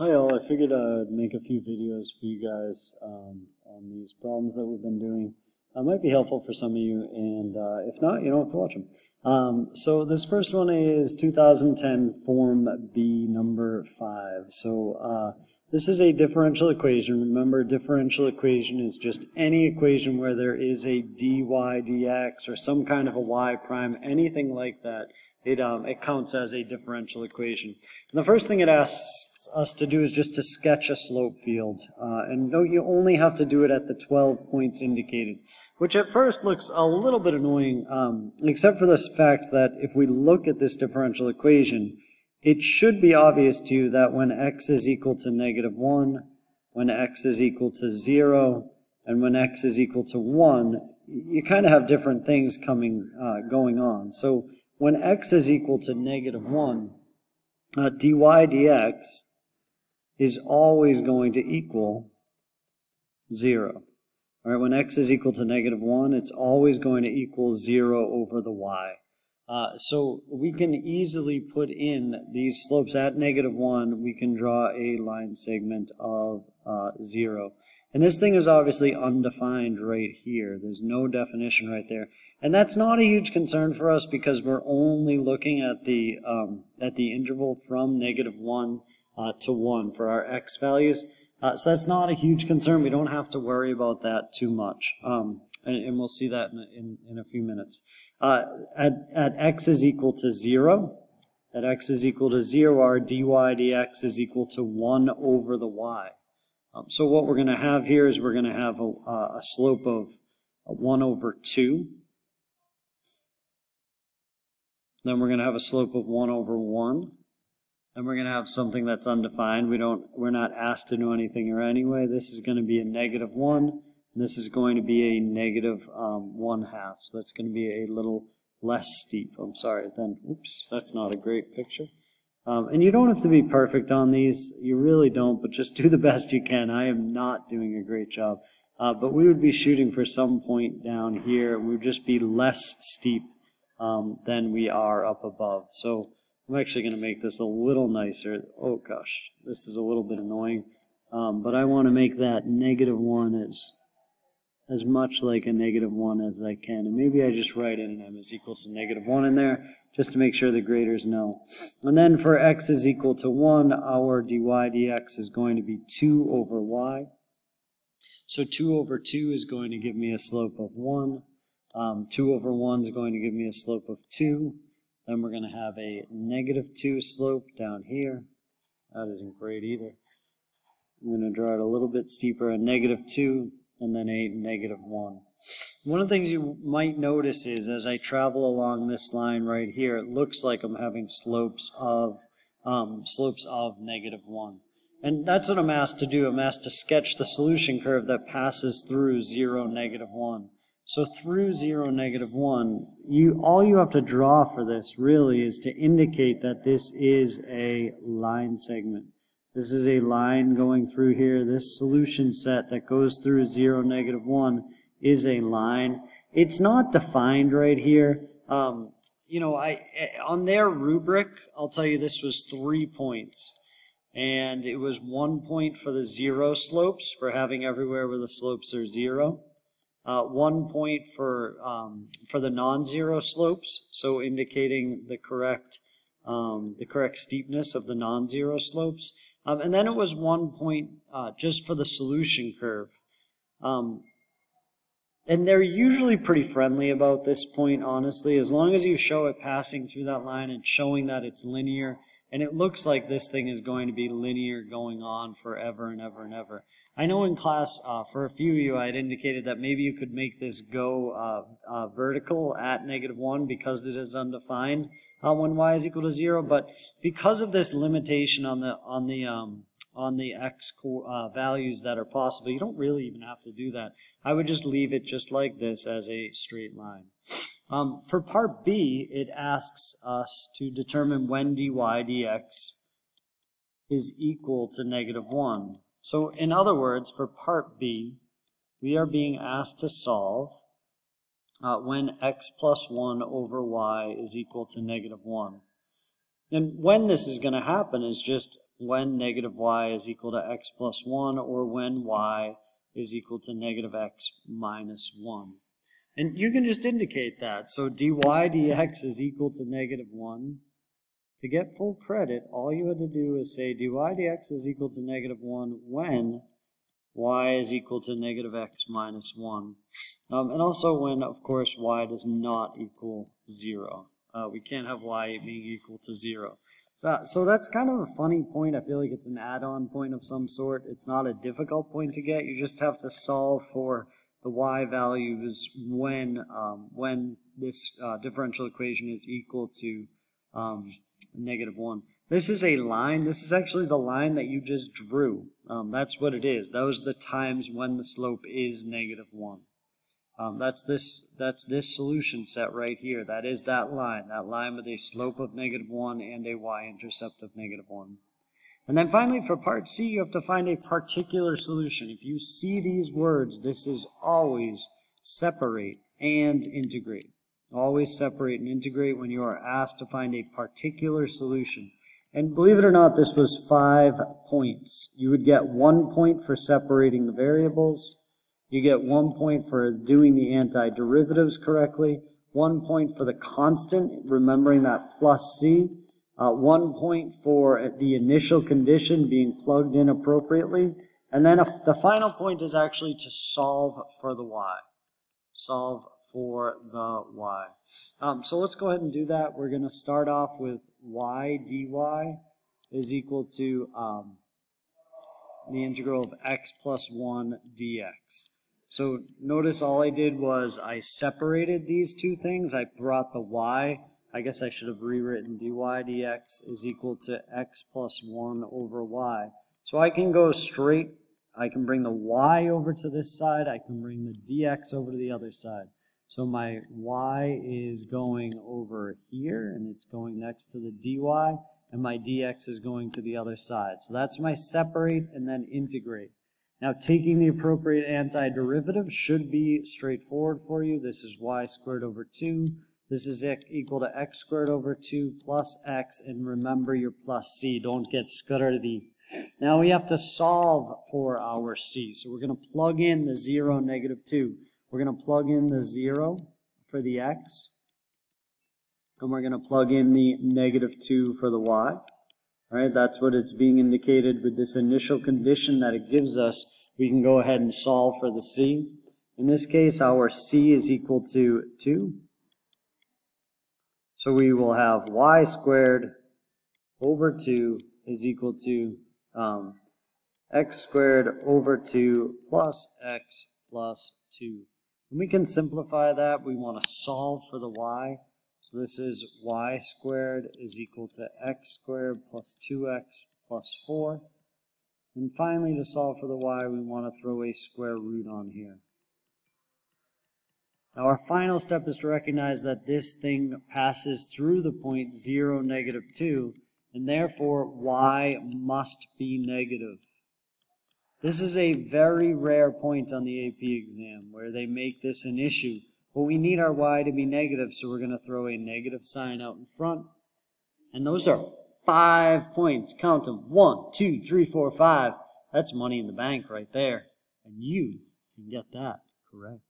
Hi all, I figured I'd make a few videos for you guys um, on these problems that we've been doing. Uh, might be helpful for some of you, and uh, if not, you don't have to watch them. Um, so this first one is 2010 Form B number 5. So uh, this is a differential equation. Remember, a differential equation is just any equation where there is a dy dx or some kind of a y prime, anything like that. It, um, it counts as a differential equation. And the first thing it asks us to do is just to sketch a slope field. Uh, and no, you only have to do it at the 12 points indicated, which at first looks a little bit annoying, um, except for the fact that if we look at this differential equation, it should be obvious to you that when x is equal to negative 1, when x is equal to 0, and when x is equal to 1, you kind of have different things coming, uh, going on. So when x is equal to negative 1, uh, dy dx is always going to equal 0. All right, when x is equal to negative 1, it's always going to equal 0 over the y. Uh, so we can easily put in these slopes at negative 1. We can draw a line segment of uh, 0. And this thing is obviously undefined right here. There's no definition right there. And that's not a huge concern for us because we're only looking at the, um, at the interval from negative 1 uh, to 1 for our x values. Uh, so that's not a huge concern. We don't have to worry about that too much. Um, and, and, we'll see that in, in, in a few minutes. Uh, at, at x is equal to 0, at x is equal to 0, our dy dx is equal to 1 over the y. Um, so what we're going to have here is we're going to have a, a slope of 1 over 2. Then we're going to have a slope of 1 over 1 and we're going to have something that's undefined. We don't, we're not asked to do anything here anyway. This is going to be a negative 1. this is going to be a negative, um, 1 half. So that's going to be a little less steep. I'm sorry. Then, oops, that's not a great picture. Um, and you don't have to be perfect on these. You really don't, but just do the best you can. I am not doing a great job. Uh, but we would be shooting for some point down here. We would just be less steep um, than we are up above. So I'm actually going to make this a little nicer. Oh gosh, this is a little bit annoying. Um, but I want to make that negative 1 as, as much like a negative 1 as I can. And maybe I just write in m is equal to negative 1 in there, just to make sure the graders know. And then for x is equal to 1, our dy dx is going to be 2 over y. So 2 over 2 is going to give me a slope of 1. Um, 2 over 1 is going to give me a slope of 2. Then we're going to have a negative 2 slope down here. That isn't great either. I'm going to draw it a little bit steeper, a negative 2, and then a negative 1. One of the things you might notice is as I travel along this line right here, it looks like I'm having slopes of um, slopes of negative 1. And that's what I'm asked to do. I'm asked to sketch the solution curve that passes through 0, negative 1. So through 0, negative 1, you, all you have to draw for this really is to indicate that this is a line segment. This is a line going through here. This solution set that goes through 0, negative 1 is a line. It's not defined right here. Um, you know, I on their rubric, I'll tell you this was three points. And it was one point for the zero slopes, for having everywhere where the slopes are zero uh, one point for, um, for the non-zero slopes, so indicating the correct, um, the correct steepness of the non-zero slopes. Um, and then it was one point uh, just for the solution curve. Um, and they're usually pretty friendly about this point, honestly, as long as you show it passing through that line and showing that it's linear and it looks like this thing is going to be linear going on forever and ever and ever. I know in class, uh, for a few of you, I had indicated that maybe you could make this go uh, uh, vertical at negative 1 because it is undefined when y is equal to 0. But because of this limitation on the, on the, um, on the x uh, values that are possible, you don't really even have to do that. I would just leave it just like this as a straight line. Um, for part B, it asks us to determine when dy dx is equal to negative 1. So in other words, for part B, we are being asked to solve uh, when x plus 1 over y is equal to negative 1. And when this is going to happen is just when negative y is equal to x plus 1 or when y is equal to negative x minus 1. And you can just indicate that. So dy dx is equal to negative 1. To get full credit, all you had to do is say dy dx is equal to negative 1 when y is equal to negative x minus 1. Um, and also when, of course, y does not equal 0. Uh, we can't have y being equal to 0. So, so that's kind of a funny point. I feel like it's an add-on point of some sort. It's not a difficult point to get. You just have to solve for the y values when um, when this uh, differential equation is equal to um, negative 1. This is a line. This is actually the line that you just drew. Um, that's what it is. Those are the times when the slope is negative 1. Um, that's this that's this solution set right here. That is that line. That line with a slope of negative 1 and a y-intercept of negative 1. And then finally, for part C, you have to find a particular solution. If you see these words, this is always separate and integrate. Always separate and integrate when you are asked to find a particular solution. And believe it or not, this was five points. You would get one point for separating the variables. You get one point for doing the antiderivatives correctly. One point for the constant, remembering that plus C uh, one point for the initial condition being plugged in appropriately, and then if the final point is actually to solve for the y. Solve for the y. Um, so let's go ahead and do that. We're going to start off with y dy is equal to um, the integral of x plus 1 dx. So notice all I did was I separated these two things. I brought the y I guess I should have rewritten dy dx is equal to x plus 1 over y. So I can go straight, I can bring the y over to this side, I can bring the dx over to the other side. So my y is going over here, and it's going next to the dy, and my dx is going to the other side. So that's my separate and then integrate. Now taking the appropriate antiderivative should be straightforward for you. This is y squared over 2 this is equal to x squared over 2 plus x, and remember your plus c. Don't get scuddered. Now we have to solve for our c. So we're going to plug in the 0, negative 2. We're going to plug in the 0 for the x. And we're going to plug in the negative 2 for the y. All right, that's what it's being indicated with this initial condition that it gives us. We can go ahead and solve for the c. In this case, our c is equal to 2. So we will have y squared over 2 is equal to um, x squared over 2 plus x plus 2. And we can simplify that. We want to solve for the y. So this is y squared is equal to x squared plus 2x plus 4. And finally, to solve for the y, we want to throw a square root on here. Now our final step is to recognize that this thing passes through the point 0, negative 2, and therefore y must be negative. This is a very rare point on the AP exam where they make this an issue. But we need our y to be negative, so we're going to throw a negative sign out in front. And those are five points. Count them. One, two, three, four, five. That's money in the bank right there. And you can get that correct.